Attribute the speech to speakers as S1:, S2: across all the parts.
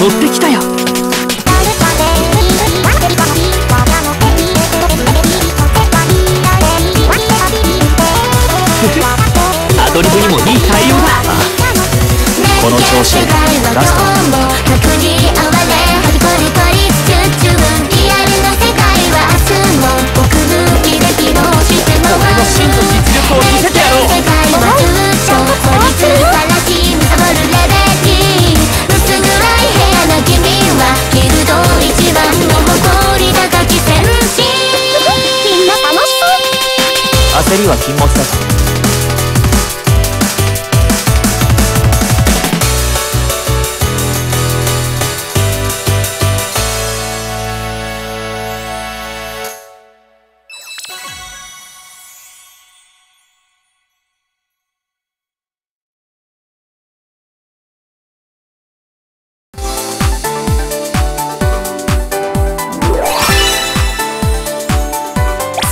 S1: 乗
S2: ってきたよ。アドリブにもいい対応だ。
S1: この調子ラスト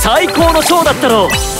S3: 最高のショーだったろう。